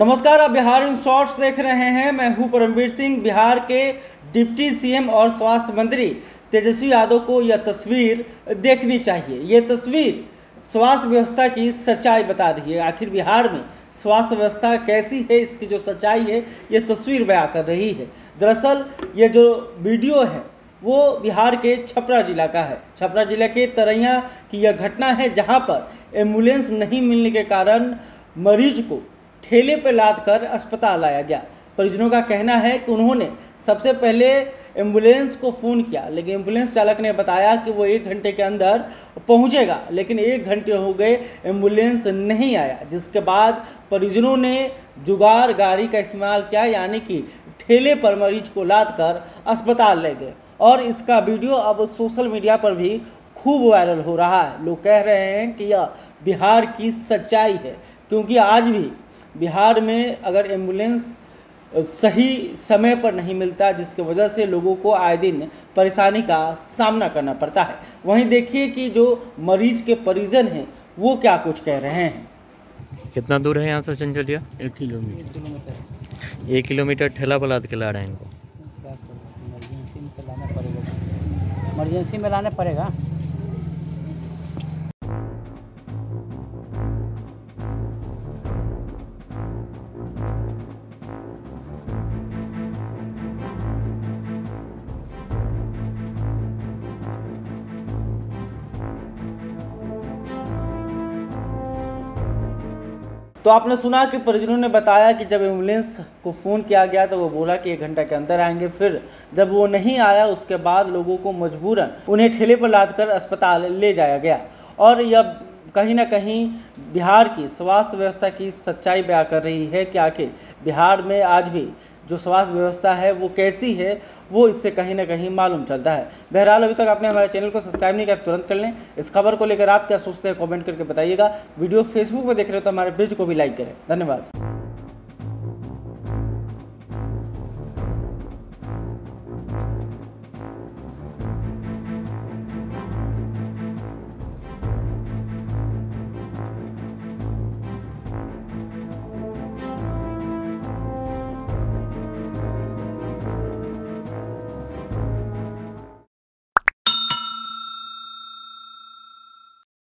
नमस्कार, आप Bihar in shorts देख रहे हैं। मैं हूँ परमवीर सिंह, बिहार के डिप्टी सीएम और स्वास्थ्य मंत्री तेजस्वी यादव को यह तस्वीर देखनी चाहिए। ये तस्वीर स्वास्थ्य व्यवस्था की सच्चाई बता रही है। आखिर बिहार में स्वास्थ्य व्यवस्था कैसी है, इसकी जो सच्चाई है, ये तस्वीर बयां कर रही है। दरअसल, ये जो वीडियो है, वो बिहार के छपरा जिला का है। छपरा जिला के तरैया की यह घटना है, जहाँ पर एंबुलेंस नहीं मिलने के कारण मरीज़ को ठेले पर लाद कर अस्पताल लाया गया। परिजनों का कहना है कि उन्होंने सबसे पहले एंबुलेंस को फ़ोन किया, लेकिन एंबुलेंस चालक ने बताया कि वो एक घंटे के अंदर पहुंचेगा, लेकिन एक घंटे हो गए एंबुलेंस नहीं आया, जिसके बाद परिजनों ने जुगाड़ गाड़ी का इस्तेमाल किया, यानी कि ठेले पर मरीज़ को लाद कर अस्पताल ले गए। और इसका वीडियो अब सोशल मीडिया पर भी खूब वायरल हो रहा है। लोग कह रहे हैं कि यह बिहार की सच्चाई है, क्योंकि आज भी बिहार में अगर एंबुलेंस सही समय पर नहीं मिलता जिसकी वजह से लोगों को आए दिन परेशानी का सामना करना पड़ता है वहीं देखिए कि जो मरीज़ के परिजन हैं वो क्या कुछ कह रहे हैं। कितना दूर है यहाँ से चंचलिया? एक किलोमीटर। किलोमीटर एक किलोमीटर ठेला पर लाद के ला रहे हैं इनको। इमरजेंसी में लाना पड़ेगा? तो आपने सुना कि परिजनों ने बताया कि जब एंबुलेंस को फ़ोन किया गया तो वो बोला कि एक घंटा के अंदर आएँगे। फिर जब वो नहीं आया, उसके बाद लोगों को मजबूरन उन्हें ठेले पर लाद अस्पताल ले जाया गया। और यह कहीं ना कहीं बिहार की स्वास्थ्य व्यवस्था की सच्चाई बयां कर रही है कि आखिर बिहार में आज भी जो स्वास्थ्य व्यवस्था है, वो कैसी है, वो इससे कहीं ना कहीं मालूम चलता है। बहरहाल, अभी तक आपने हमारे चैनल को सब्सक्राइब नहीं किया तुरंत कर लें। इस खबर को लेकर आप क्या सोचते हैं, कमेंट करके बताइएगा। वीडियो फेसबुक पर देख रहे हो तो हमारे पेज को भी लाइक करें। धन्यवाद।